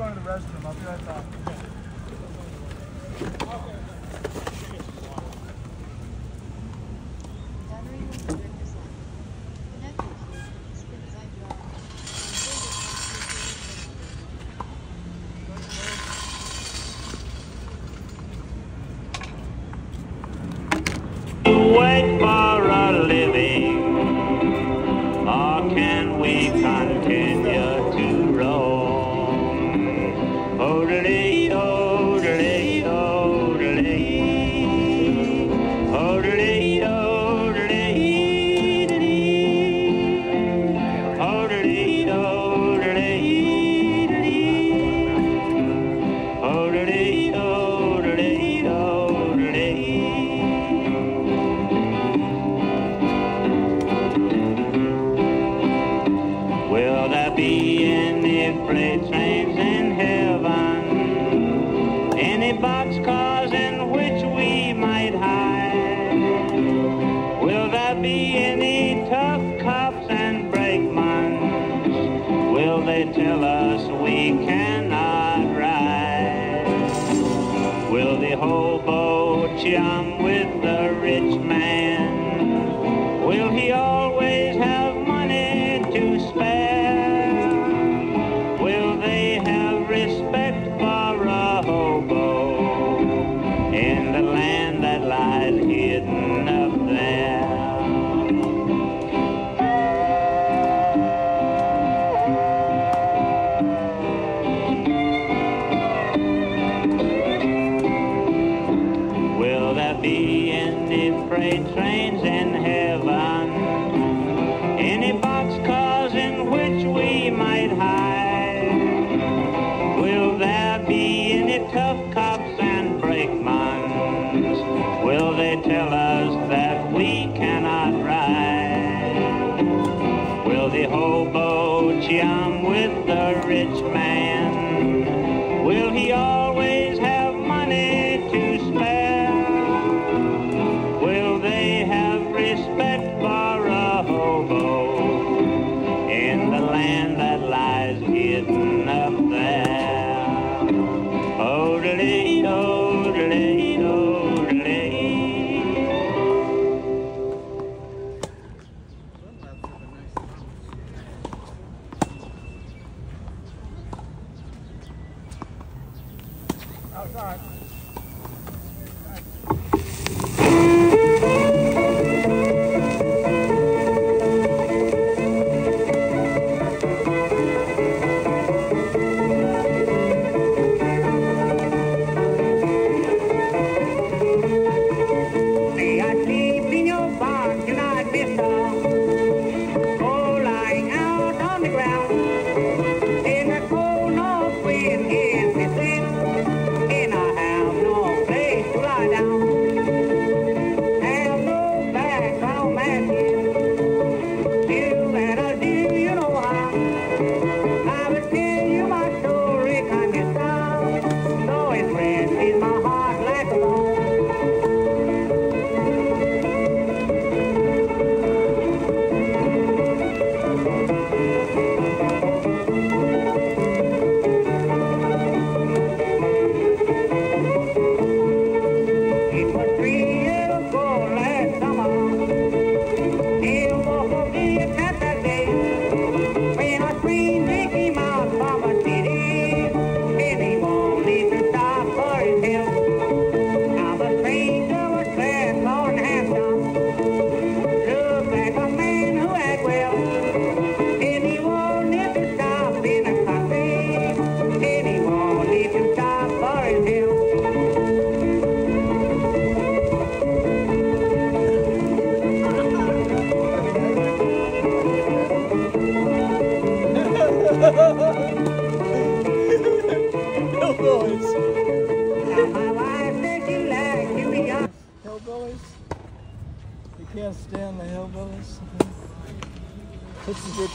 going to the restroom. I'll be right back. Okay. always have.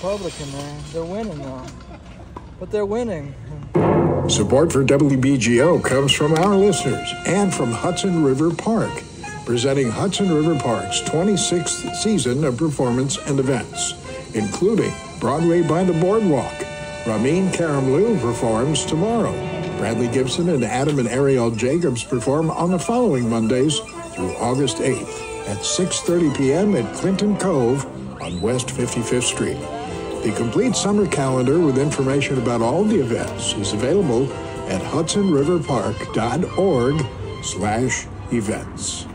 Republican there. They're winning though. But they're winning. Support for WBGO comes from our listeners and from Hudson River Park, presenting Hudson River Park's 26th season of performance and events, including Broadway by the Boardwalk. Ramin Karimloo performs tomorrow. Bradley Gibson and Adam and Ariel Jacobs perform on the following Mondays through August 8th at 6:30 p.m. at Clinton Cove on West 55th Street. The complete summer calendar with information about all the events is available at hudsonriverpark.org slash events.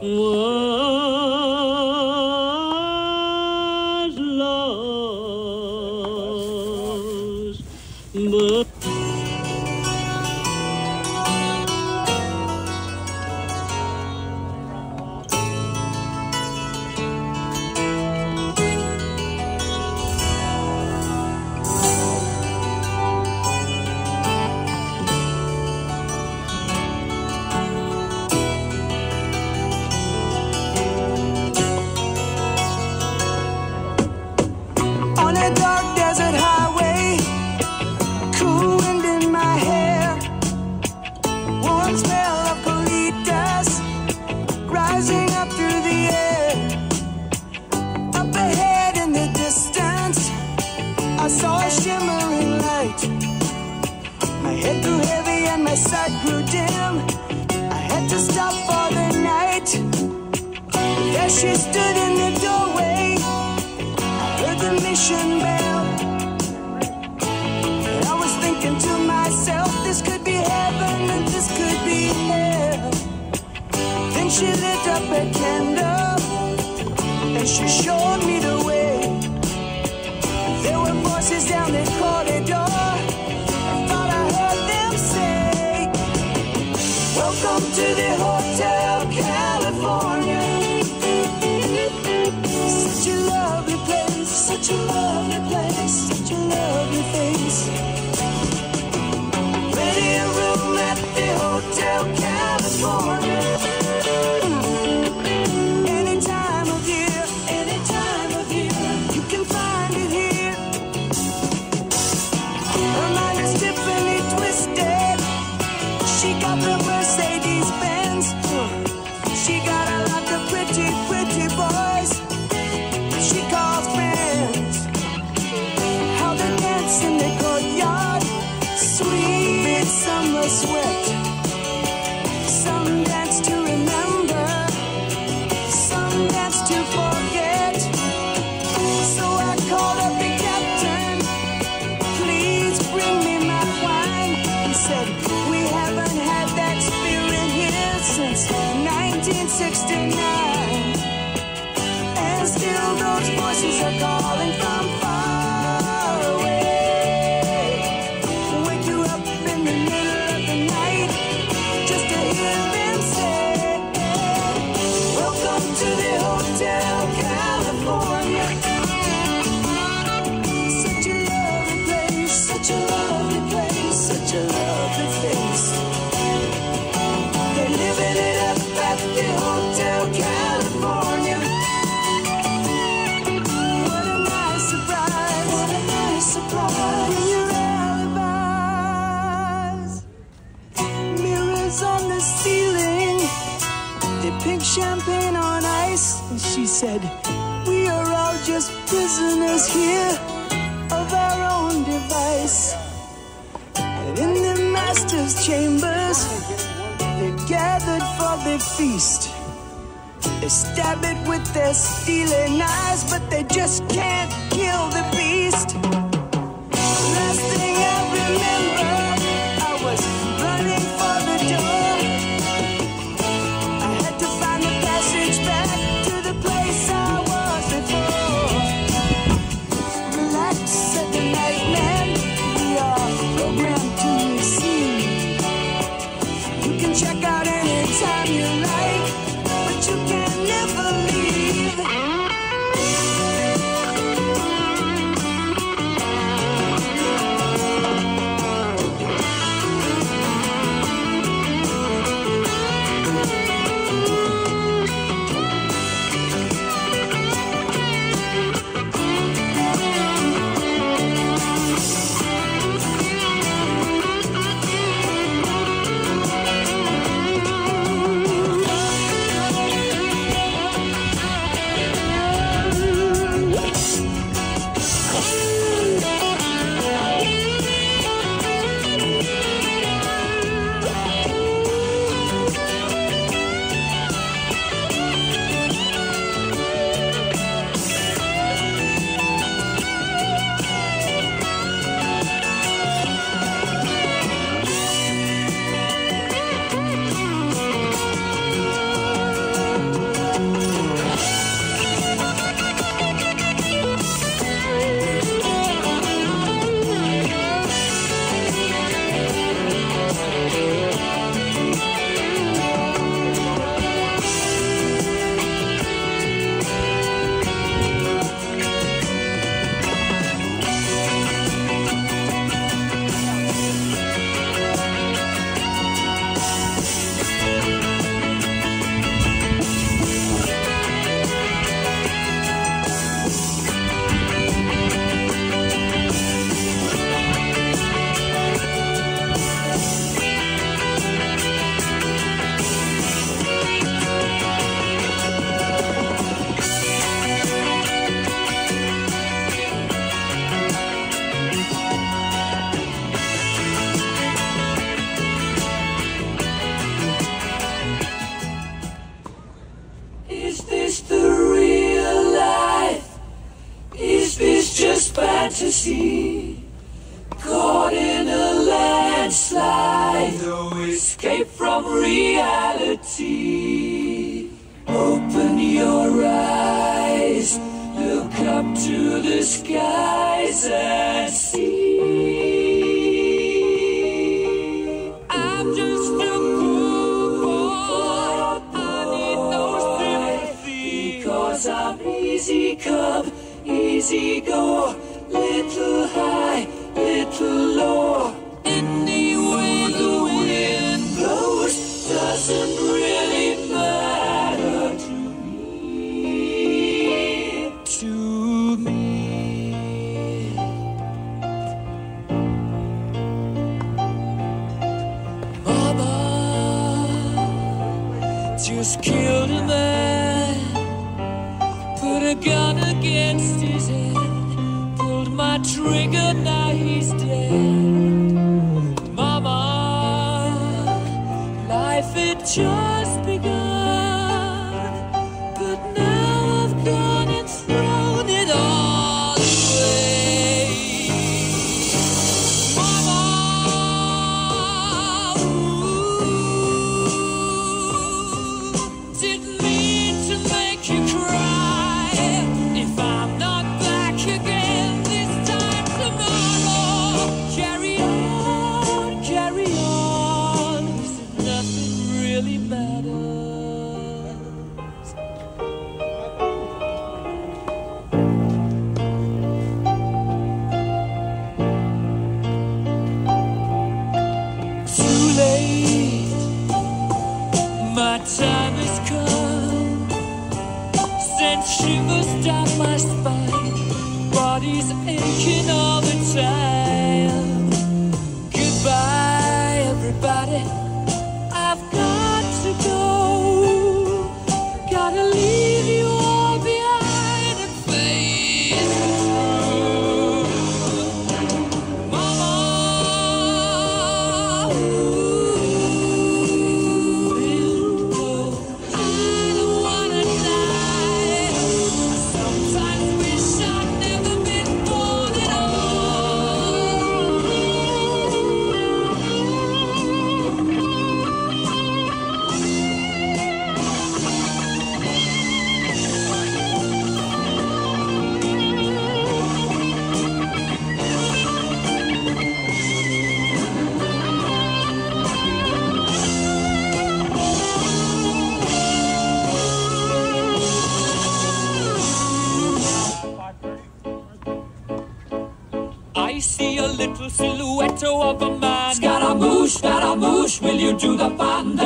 Whoa. Welcome to the hotel. here of our own device. And in the master's chambers, they're gathered for the feast. They stab it with their stealing eyes, but they just can't kill the beast. Last thing I remember. to the Father.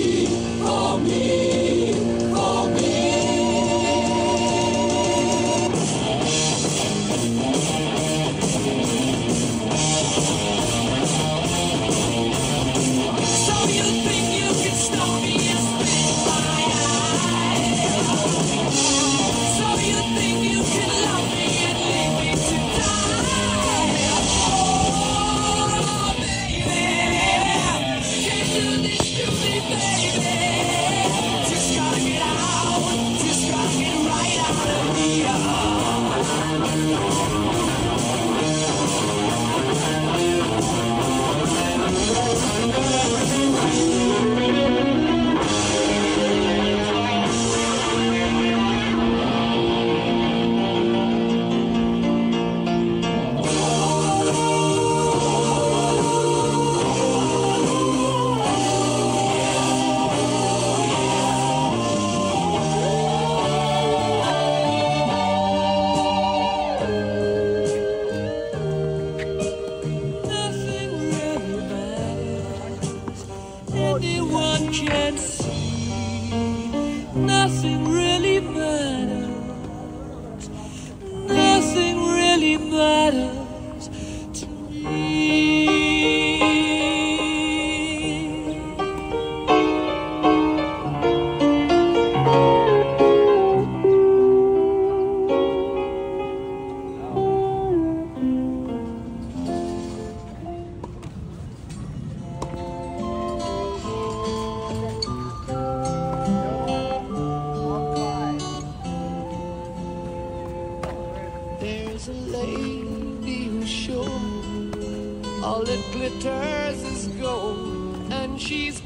glitters is gold, and she's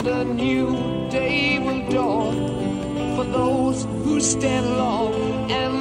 and a new day will dawn for those who stand long and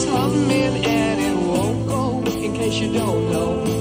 It's humming and it won't go, in case you don't know.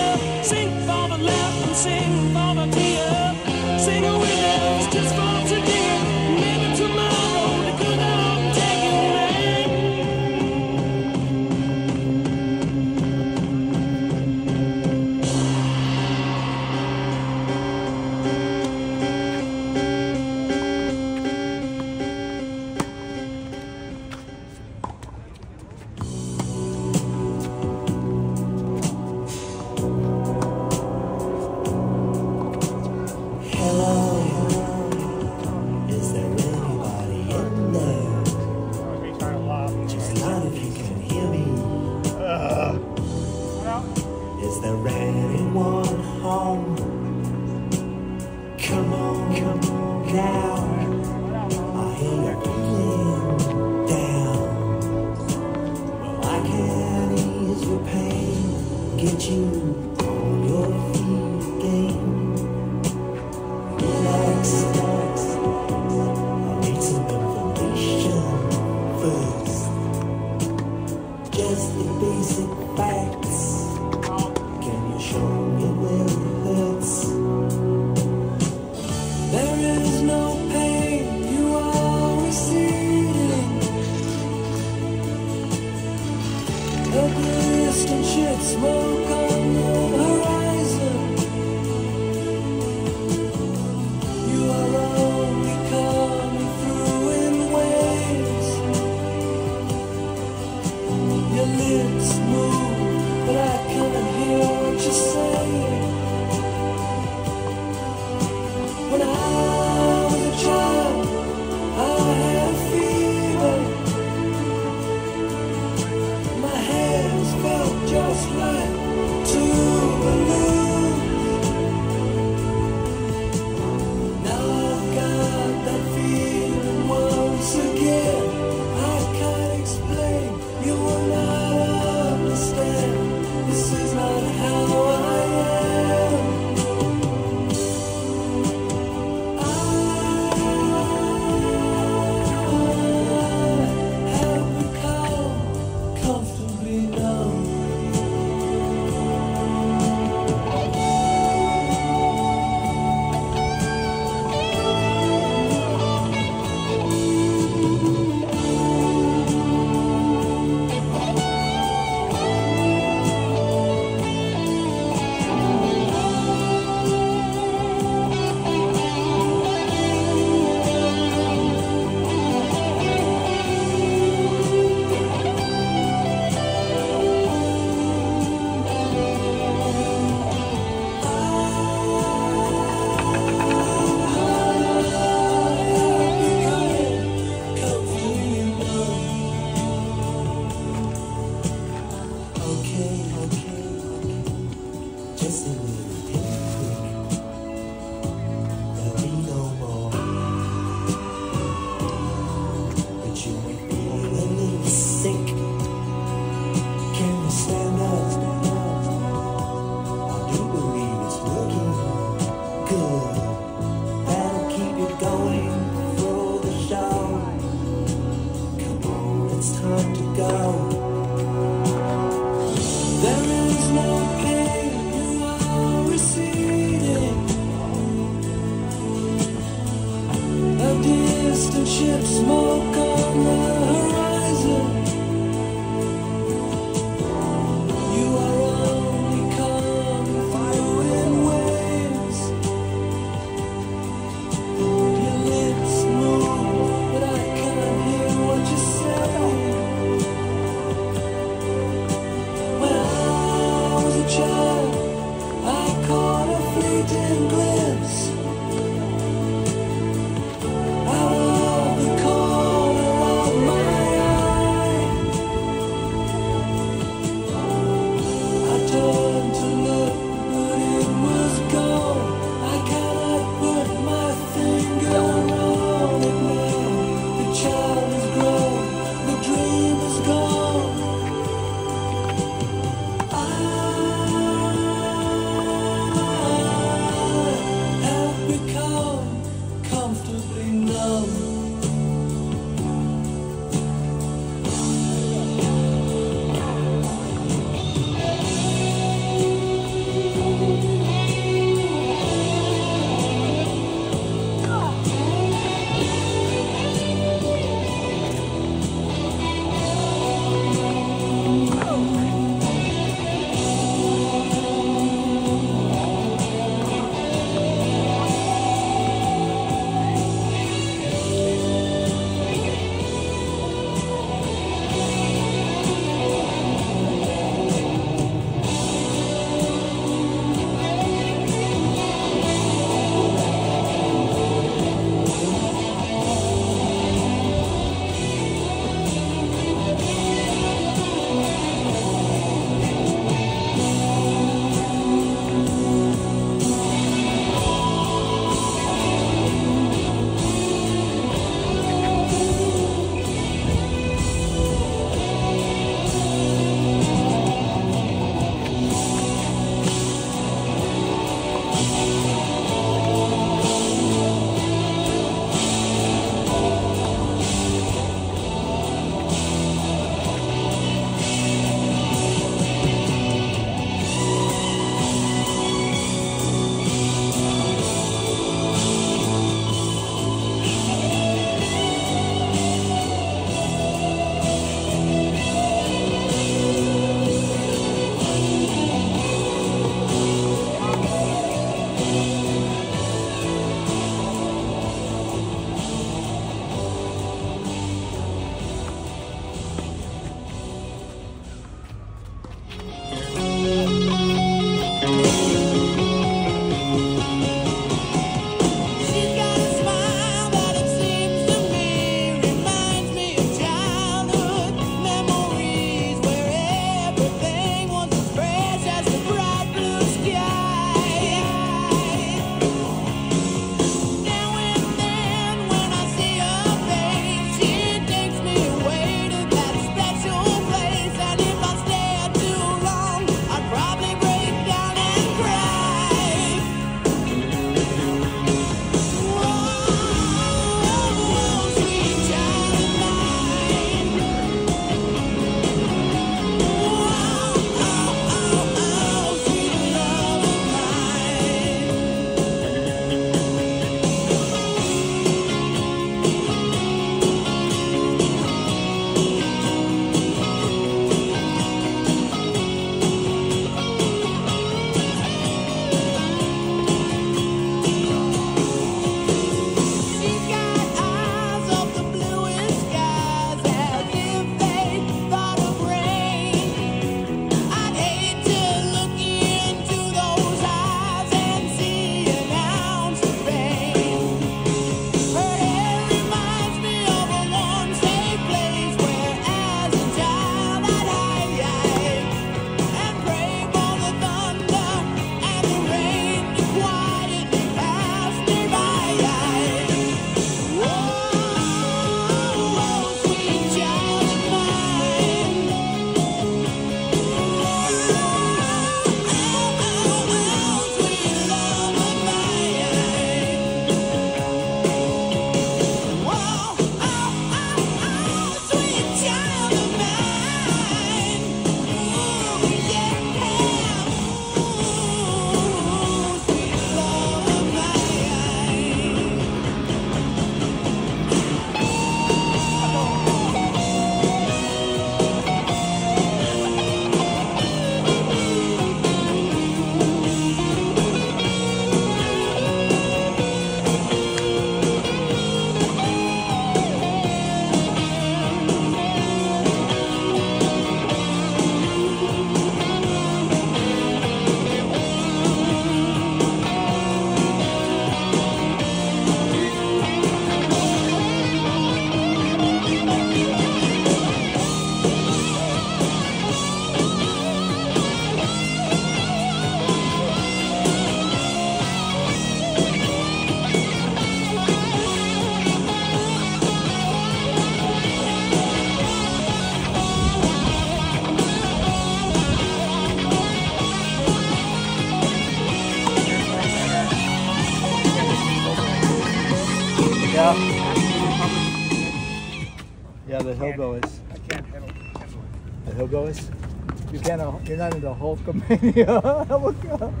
Hulkamania.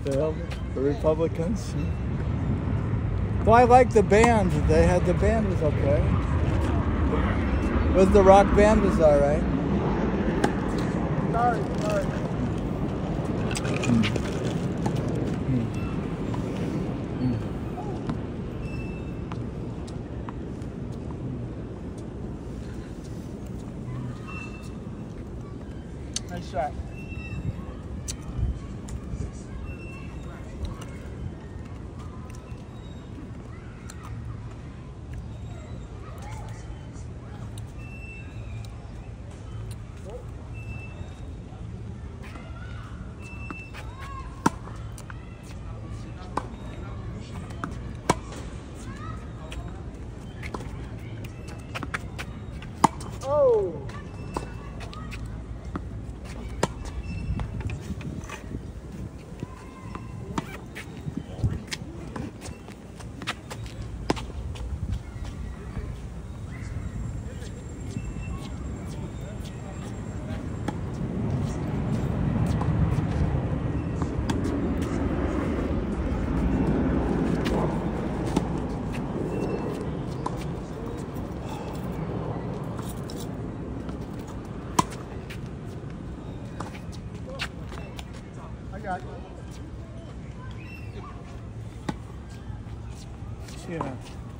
Oh, the, the Republicans. Well, I like the band. They had the band was okay. Was the rock band was all right. Sorry,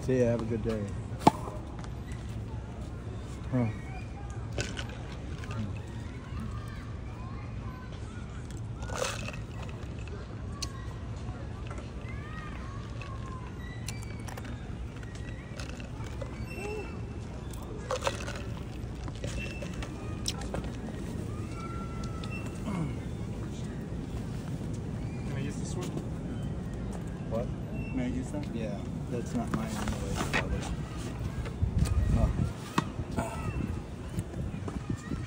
See ya. Have a good day.